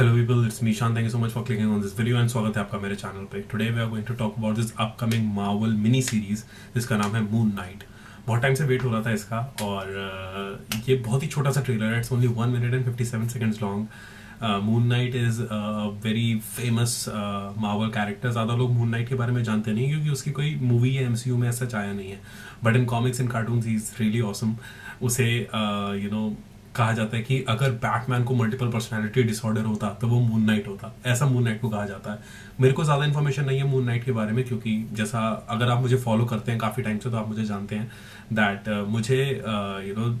Hello people, it's Mishan. Thank you so much for clicking on this video and स्वागत है आपका मेरे channel पे. Today we are going to talk about this upcoming Marvel mini series जिसका नाम है Moon Knight. बहुत time से वेट हो रहा था इसका और ये बहुत ही छोटा सा ट्रेलर है. It's only one minute and fifty seven seconds long Moon Knight is very famous Marvel character ज़्यादा लोग मून नाइट के बारे में जानते नहीं क्योंकि उसकी कोई मूवी या एमसीयू में ऐसा आया नहीं है. But in comics and cartoon is really awesome उसे यू नो कहा जाता है कि अगर बैटमैन को मल्टीपल पर्सनैलिटी डिसऑर्डर होता तो वो मून नाइट होता। ऐसा मून नाइट को कहा जाता है। मेरे को ज़्यादा इन्फॉर्मेशन नहीं है मून नाइट के बारे में क्योंकि जैसा अगर आप मुझे फॉलो करते हैं काफ़ी टाइम से तो आप मुझे जानते हैं दैट uh, मुझे यू uh, नो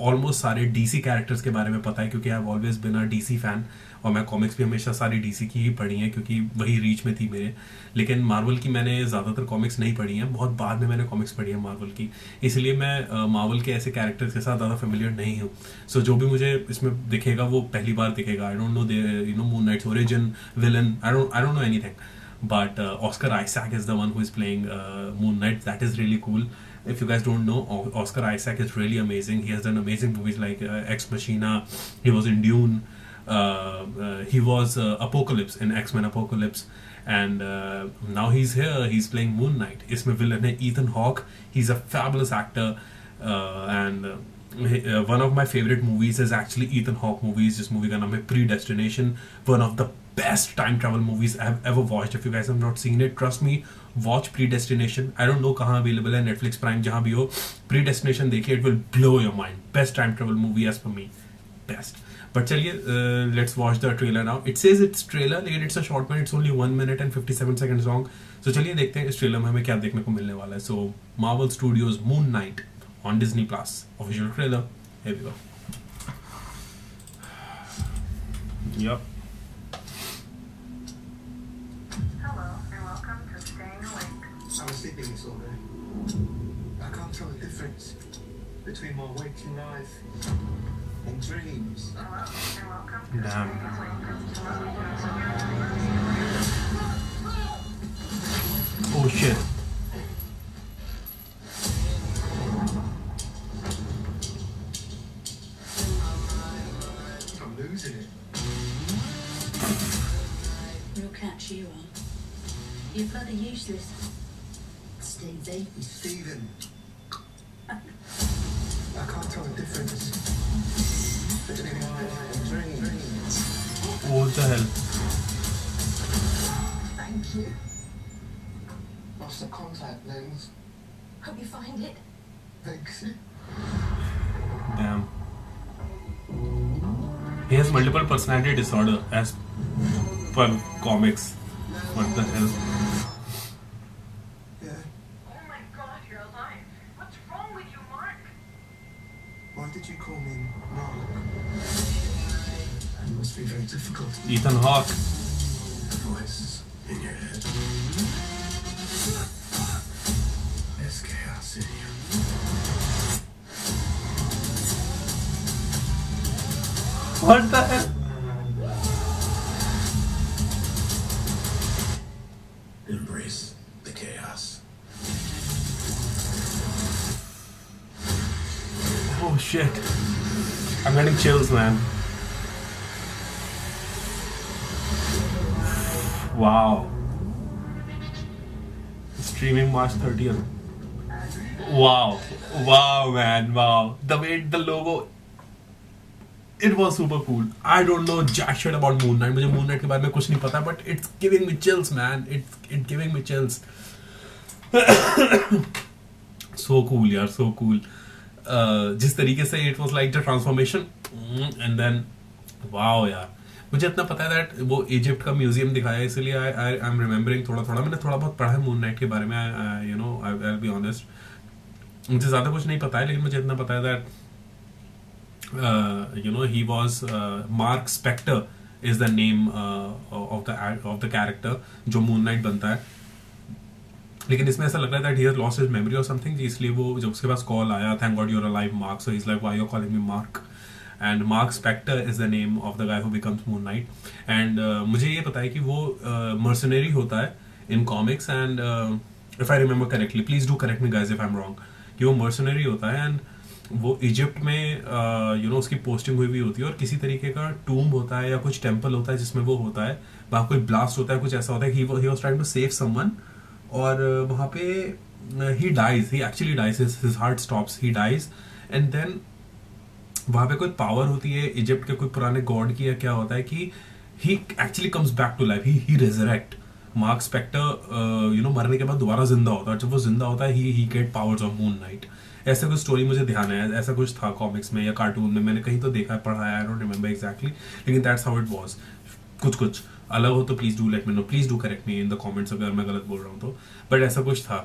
ऑलमोस्ट सारे डीसी कैरेक्टर्स के बारे में पता है क्योंकि I always been a DC fan और मैं कॉमिक्स भी हमेशा सारी डीसी की ही पढ़ी हैं क्योंकि वही रीच में थी मेरे। लेकिन मार्वल की मैंने ज़्यादातर कॉमिक्स नहीं पढ़ी हैं बहुत बाद में मैंने कॉमिक्स पढ़ी है मार्वल की। इसलिए मैं मार्वल के ऐसे कैरेक्टर्स के साथ ज़्यादा फेमिलियर नहीं हूँ। सो so, जो भी मुझे इसमें दिखेगा वो पहली बार दिखेगा। I don't know they you know Moon Knight's origin villain I don't I don't know anything but uh, Oscar Isaac is the one who is playing uh, Moon Knight. That is. if you guys don't know, Oscar Isaac is really amazing. He has done amazing movies like uh, Ex Machina. He was in Dune. Uh, uh he was uh, Apocalypse in X Men Apocalypse, and uh, now he's here. He's playing Moon Knight. Isme villain Ethan Hawke. He's a fabulous actor, and one of my favorite movies is actually Ethan Hawke movies. This movie ka naam Predestination. One of the best time travel movies I have ever watched. If you guys have not seen it, trust me, watch Predestination. I don't know कहाँ available है Netflix Prime जहाँ भी हो. Predestination देखिए, it will blow your mind. Best time travel movie as for me. Best. But चलिए let's watch the trailer now it says it's trailer लेकिन it's a short one it's only one minute and fifty seven second long so चलिए देखते हैं इस trailer में हमें क्या देखने को मिलने वाला है so Marvel Studios Moon Knight on Disney plus official trailer here we go yep Staying Awake. I was sleeping this all day. I can't tell the difference between my waking life and dreams. Hello, and welcome to Damn. Oh shit You're bloody useless. Stevie. Steven. I can't tell the difference between my and dreams. what the hell Thank you. Lost the contact lens. Hope you find it. Thanks. damn he has multiple personality disorder as per comics what the hell difficult. ethan hawke voice in your head. There's chaos in you. what the hell Embrace the chaos. oh shit i'm getting chills man wow streaming march 30th wow wow man wow the way the logo it was super cool i don't know jack shit about moon knight मुझे moon knight के बारे में कुछ नहीं पता but it's giving me chills man it's it giving me chills so cool यार so cool uh, जिस तरीके से it was like the transformation mm, and then wow यार मुझे इतना पता है दैट वो इजिप्ट का म्यूज़ियम दिखाया है इसलिए आई आई एम रिमेम्बरिंग थोड़ा थोड़ा मैंने थोड़ा बहुत पढ़ा है मून नाइट के बारे में you know I be honest मुझे ज़्यादा कुछ नहीं पता है लेकिन मुझे इतना पता है that he was uh, Mark Spector is the name uh, of the of the character जो मून नाइट बनता है। लेकिन इसमें ऐसा लग रहा है that he has lost his memory और समथिंग इसलिए वो जब उसके पास कॉल आया thank God you're alive Mark so is like why you calling me Mark and Mark Spector is the name of the guy who becomes Moon Knight and मुझे ये पता है कि वो मर्सनरी uh, होता है in comics and if I remember correctly please do correct me guys if I am wrong कि वो मर्सनरी होता है एंड वो इजिप्ट में you uh, know you know, उसकी पोस्टिंग हुई हुई होती है और किसी तरीके का टूम होता है या कुछ टेंपल होता है जिसमें वो होता है वहाँ कोई ब्लास्ट होता है कुछ ऐसा होता है he was trying to save someone और वहाँ पे he dies he actually dies his heart stops he dies and then वहाँ पे कोई पावर होती है इजिप्ट के कोई पुराने गॉड की या क्या होता है कि he actually comes back to life he he resurrect Mark Spector you know मरने के बाद दोबारा ज़िंदा होता है जब वो ज़िंदा होता है he he get powers of Moon Knight ऐसा कुछ स्टोरी मुझे ध्यान है, ऐसा कुछ था कॉमिक्स में या कार्टून में, मैंने कहीं तो देखा, पढ़ा है आई डोंट रिमेंबर एग्जैक्टली लेकिन दैट्स हाउ इट वाज कुछ कुछ. अलग हो तो please do let me know please do correct me in the comments अगर मैं गलत बोल रहा हूँ तो। बट ऐसा कुछ था।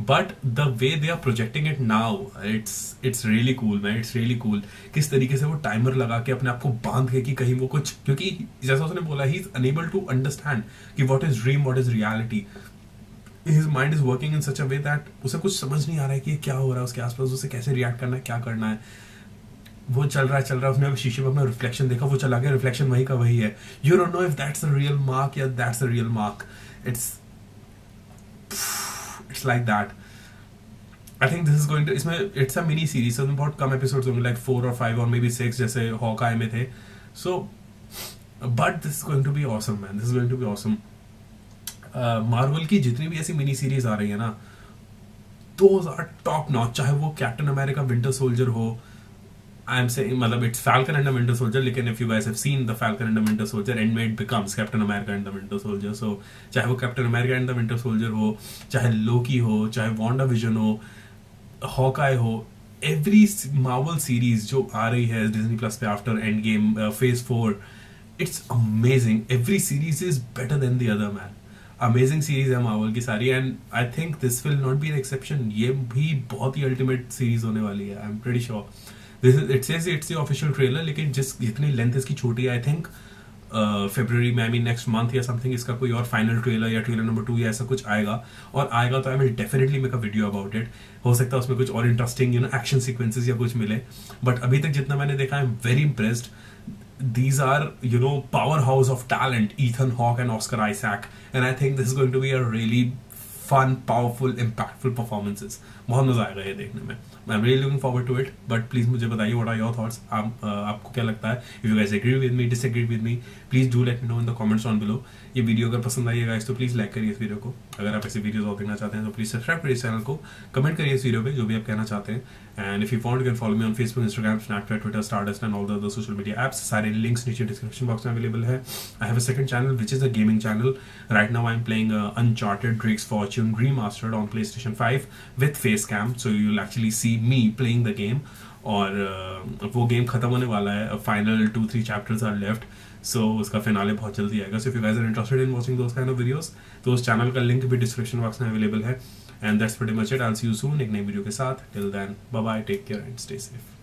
But the way they are projecting it now it's it's really cool man it's really cool किस तरीके से वो टाइमर लगा के अपने आप को बाँध के कि कहीं वो कुछ क्योंकि जैसा उसने बोला he is unable to understand कि what is dream what is reality his mind is working in such a way that उसे कुछ समझ नहीं आ रहा है कि क्या हो रहा है, उसके आसपास उसे कैसे रिएक्ट करना है, क्या करना है। वो चल रहा है, चल रहा है, उसने शीशे में अपना रिफ्लेक्शन देखा, वो चला गया रिफ्लेक्शन वही का वही है। You don't know if that's the real Mark या that's the real Mark it's it's like that I think this is going to इसमें इट्स अ मिनी सीरीज़ इसमें बहुत कम एपिसोड्स होंगे लाइक फोर और फाइव और मे बी सिक्स जैसे Hawkeye में थे। So but this is going to be awesome man this is going to be awesome Marvel की जितनी भी ऐसी मिनी सीरीज़ आ रही है ना दोज आर टॉप नॉच चाहे वो कैप्टन अमेरिका विंटर सोल्जर हो एम saying मतलब it's Falcon and the Winter Soldier लेकिन if you guys have seen the Falcon and the Winter Soldier end में it becomes Captain America and the Winter Soldier so चाहे वो Captain America and the Winter Soldier हो चाहे Loki हो चाहे Wanda Vision हो Hawkeye हो every Marvel series जो आ रही है डिज्नी प्लस पे after Endgame phase four it's amazing every series is better than the other man amazing series है मार्वल की सारी and I think this will not be an exception ये भी बहुत ही अल्टीमेट सीरीज़ होने वाली है I am pretty sure this is it says it's official trailer लेकिन जिस जितनी लेंथ इसकी छोटी आई थिंक फेब्रवरी में आई मीन नेक्स्ट मंथ या समथिंग इसका कोई और फाइनल ट्रेलर या ट्रेलर नंबर टू या ऐसा कुछ आएगा। और आएगा तो I will definitely make a video about it हो सकता है उसमें कुछ और interesting you know action sequences या कुछ मिले। बट अभी तक जितना मैंने देखा I am very impressed these are, you know, powerhouse of talent, ethan hawke and oscar isaac and i think this is going to be a really fun, powerful, impactful performances बहुत मज़ा आएगा ये देखने में। I am really looking forward to it but please मुझे बताइए what are your thoughts आपको क्या लगता है? If you guys agree with me disagree with me please do let me know in the comments on below ये video अगर पसंद आई है गाइस तो प्लीज़ लाइक करिए इस वीडियो को। अगर आप ऐसे वीडियोस और देखना चाहते हैं तो प्लीज़ सब्सक्राइब करिए इस चैनल को। कमेंट करिए इस वीडियो पे जो भी आप कहना चाहते हैं। And if you want you can follow me on Facebook Instagram Snapchat Twitter Stardust and all the other social media apps सारे लिंक्स नीचे डिस्क्रिप्शन बॉक्स में अवेलेबल है. I have a second channel which is a gaming channel right now I am playing Uncharted Drake's Fortune Remastered on PlayStation 5 with face cam so you'll actually see me playing the game. और uh, वो game खत्म होने वाला है. Final two three chapters are left so उसका finale बहुत जल्दी आएगा. So if you guys are interested in watching those kind of videos तो उस चैनल का लिंक भी डिस्क्रिप्शन बॉक्स में अवेलेबल है. And that's pretty much it I see you soon एक नई वीडियो के साथ. Till then bye bye take care and stay safe